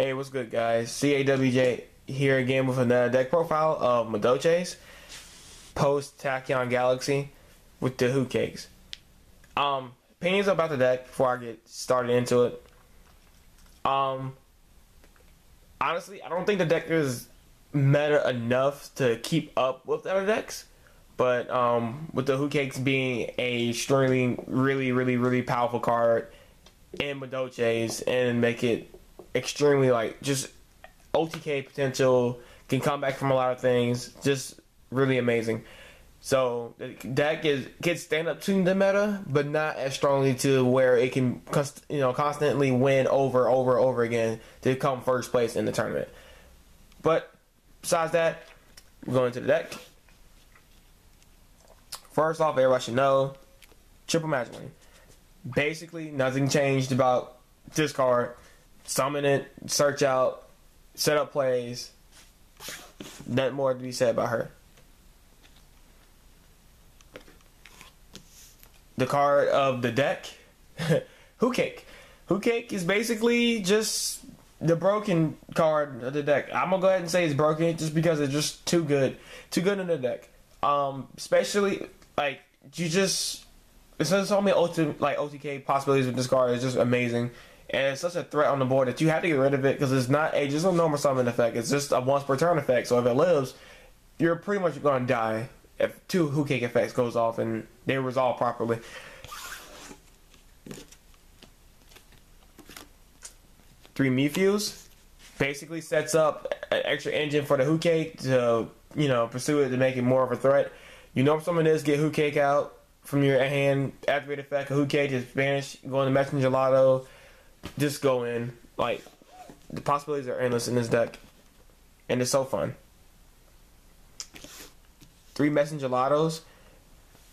Hey, what's good, guys? CAWJ here again with another deck profile of Madolche's post Tachyon Galaxy with the Hootcakes. Um, opinions about the deck before I get started into it. Um, honestly, I don't think the deck is meta enough to keep up with other decks. But um, with the Hootcakes being a extremely, really, really, really powerful card in Madolche's and make it extremely like just OTK potential, can come back from a lot of things, just really amazing. So that is can stand up to the meta, but not as strongly to where it can you know constantly win over over over again to come first place in the tournament. But besides that, we're going to the deck. First off, everybody should know triple magic Basically, nothing changed about this card. Summon it, search out, set up plays. Nothing more to be said about her. The card of the deck, Hootcake. Who Cake is basically just the broken card of the deck. I'm gonna go ahead and say it's broken just because it's just too good, too good in the deck. Um, especially like you just there's so many OT, like OTK possibilities with this card. It's just amazing, and it's such a threat on the board that you have to get rid of it because it's not a just a normal summon effect. It's just a once per turn effect. So if it lives, you're pretty much going to die if two Hootcake effects goes off and they resolve properly. Three Mewfeuilles basically sets up an extra engine for the Hootcake to you know pursue it to make it more of a threat. You know if someone is get Hootcake out from your hand, activate effect, of Hootcake just vanish, go into Messengelato, just go in. Like the possibilities are endless in this deck. And it's so fun. Three Messengelatos.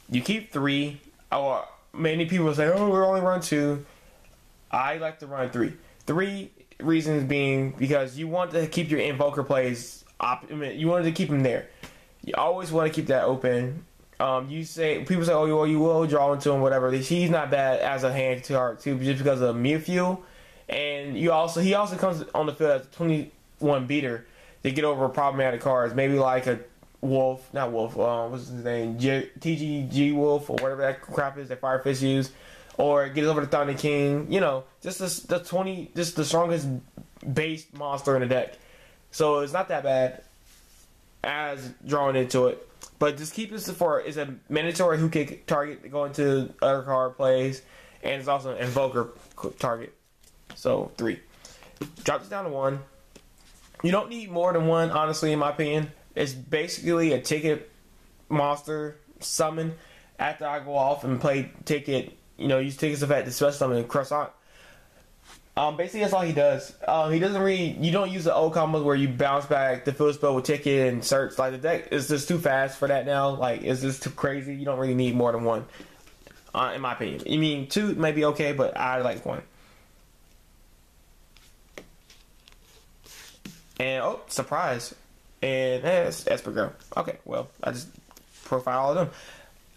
You keep three. Or many people say, oh, we're only run two. I like to run three. Three reasons being because you want to keep your invoker plays op- you wanted to keep them there. You always want to keep that open. Um, you say people say, oh, you, you will draw into him, whatever. He's not bad as a hand to heart too, just because of Mewfeuille, and you also he also comes on the field as a 21 beater to get over problematic cards, maybe like a Wolf, not Wolf. Um, what's his name? TGG Wolf or whatever that crap is that Fire Fist use, or get over the Thunder King. You know, just the, the 20, just the strongest base monster in the deck. So it's not that bad as drawing into it. But just keep this for is a mandatory who can target going to other card plays, and it's also an invoker target. So three. Drop this down to one. You don't need more than one, honestly, in my opinion. It's basically a ticket monster summon after I go off and play ticket. You know, use tickets effect to special summon croissant. Um, basically that's all he does. Um, he doesn't really. You don't use the old combos where you bounce back the field spell with ticket and search. Like the deck is just too fast for that now. Like it's just too crazy. You don't really need more than one, uh, in my opinion. You mean two may be okay, but I like one. And oh, surprise! And eh, it's Esper Girl. Okay, well I just profile all of them.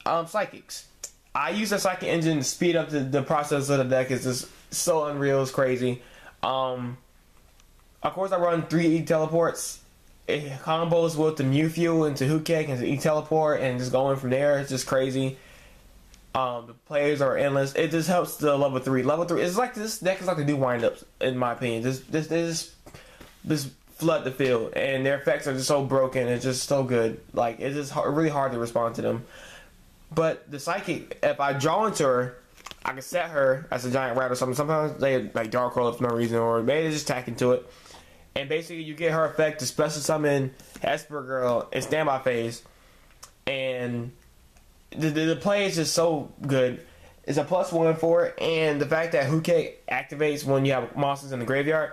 Um, psychics. I use the psychic engine to speed up the, the process of the deck. Is just so unreal. It's crazy. Um, of course, I run three E teleports. It combos with the Mewfeuille into Hootcake and E teleport, and just going from there. It's just crazy. Um, the players are endless. It just helps the level three. Level three. It's like this deck is like the new windups, in my opinion. This this this this flood the field, and their effects are just so broken. It's just so good. Like it's just hard, really hard to respond to them. But the psychic, if I draw into her, I can set her as a giant rat or something. Sometimes they like dark roll up for no reason, or maybe they just tack into it. And basically, you get her effect to special summon Esper Girl in standby phase, and the, the, the play is just so good. It's a plus one for it, and the fact that Cake activates when you have monsters in the graveyard,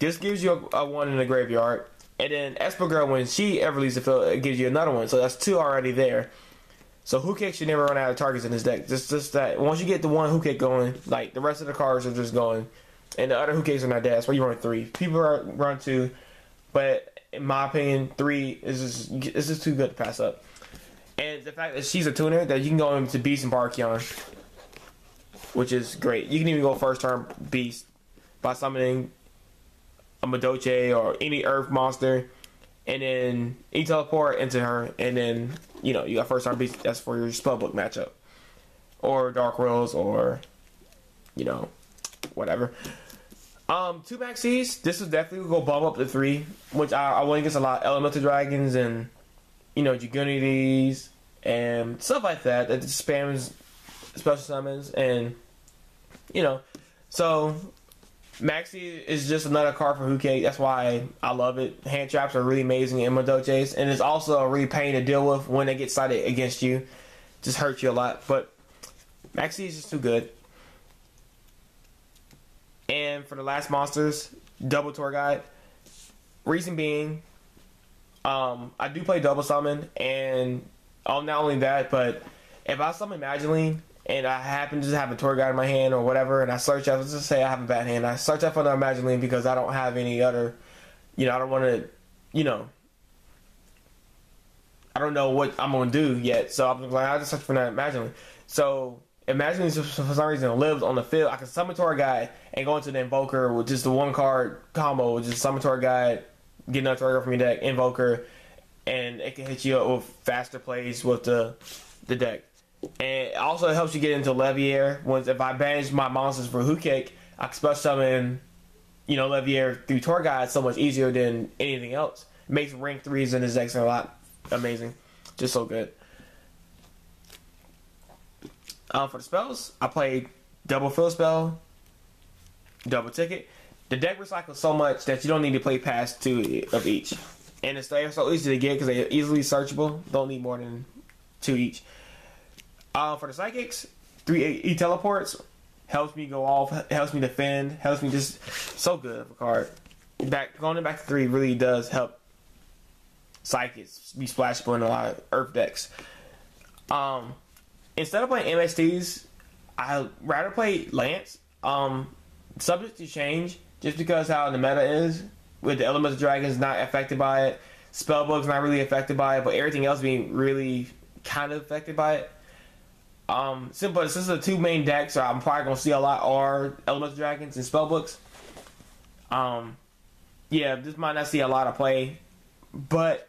this gives you a, a one in the graveyard. And then Esper Girl, when she ever leaves the field, it gives you another one. So that's two already there. So Hootcake should never run out of targets in this deck. Just just that once you get the one Hootcake going, like the rest of the cards are just going, and the other Hootcakes are not dead. That's why you run three. People are run two, but in my opinion, three is just is just too good to pass up. And the fact that she's a tuner, that you can go into Beast and Barkion, which is great. You can even go first turn Beast by summoning a Madolche or any Earth monster, and then you teleport into her, and then you know you got first arm. That's for your spellbook matchup, or Dark Rose, or you know whatever. Um, two maxis. This is definitely go bump up to three, which I, I went against a lot elemental dragons and you know Dragunities and stuff like that that spams special summons and you know so Maxi is just another card for Cake. That's why I love it. Hand traps are really amazing in Madolches, and it's also a really pain to deal with when they get sighted against you. Just hurts you a lot, but Maxi is just too good. And for the last monsters, double tour guide. Reason being, um, I do play double summon, and um, not only that, but if I summon Magileine and I happen to have a tour guide in my hand or whatever, and I search out, let's just say I have a bad hand, I search out for another Magileine because I don't have any other, you know, I don't want to, you know, I don't know what I'm gonna do yet, so I'm like, I just search for that Magileine. So imagine for some reason lives on the field. I can summon tour guide and go into the invoker with just the one card combo, with just summon tour guide, get another tour from your deck, invoker, and it can hit you up with faster plays with the the deck. And it also helps you get into Leviair. Once if I banish my monsters for Hootcake, I can special summon, you know, Leviair through tour guide so much easier than anything else. It makes rank threes in his decks a lot amazing, just so good. Um, for the spells, I played double fill spell, double ticket. The deck recycles so much that you don't need to play past two of each, and it's so easy to get because they're easily searchable. Don't need more than two each. Uh, for the psychics, three e teleports helps me go off, helps me defend, helps me just so good of a card. Back going back to three really does help psychics be splashable in a lot of earth decks. Um, instead of playing MSTs, I rather play Lance. Um, subject to change just because how the meta is with the Elemental Dragons not affected by it, Spellbook's not really affected by it, but everything else being really kind of affected by it. Um, simple. Since the two main decks I'm probably gonna see a lot are Elemental Dragons and Spellbooks. Um, yeah, this might not see a lot of play, but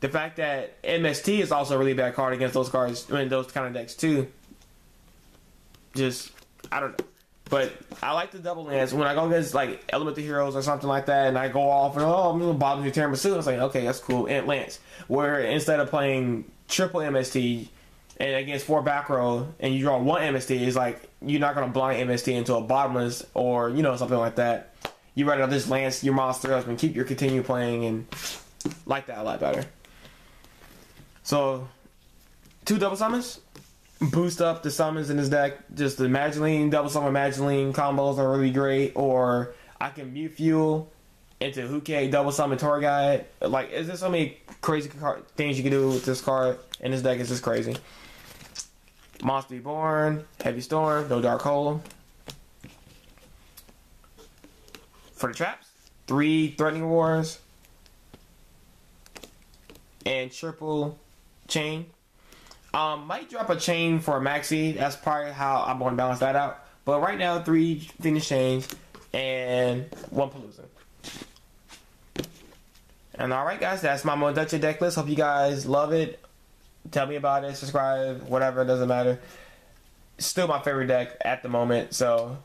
the fact that MST is also a really bad card against those cards, I mean, those kind of decks too. Just, I don't know. But I like the double lance when I go against like Elemental Heroes or something like that, and I go off and oh, I'm gonna bottom your. It's like okay, that's cool. And Lance, where instead of playing triple MST and against four back row, and you draw one MST, it's like you're not gonna blind MST into a bottomless or you know something like that. You rather just lance your monster up and keep your continue playing and like that a lot better. So, two double summons boost up the summons in his deck. Just the Magileine, double summon Magileine combos are really great. Or I can mute fuel into Hookay, double summon Tour Guide. Like, is there so many crazy card- things you can do with this card And this deck? is just crazy. Monster Born, Heavy Storm, No Dark Hole. For the traps, three Threatening Roars, and triple chain. Um, might drop a chain for a maxi. That's probably how I'm going to balance that out. But right now, three Fiendish Chains and one Palooza. And alright, guys, that's my Madolche deck list. Hope you guys love it. Tell me about it, subscribe, whatever, it doesn't matter. Still my favorite deck at the moment. So,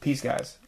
peace, guys.